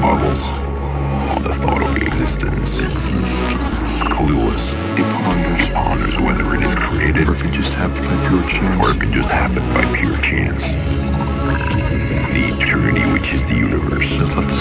marvels the thought of existence. Clueless, it ponders. It ponders whether it is created or if it just happened by pure chance. Or if it just happened by pure chance. The eternity which is the universe.